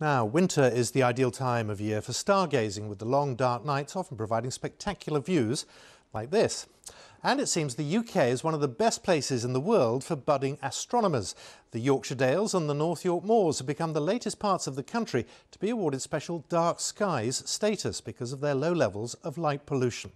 Now, winter is the ideal time of year for stargazing, with the long dark nights often providing spectacular views like this. And it seems the UK is one of the best places in the world for budding astronomers. The Yorkshire Dales and the North York Moors have become the latest parts of the country to be awarded special dark skies status because of their low levels of light pollution.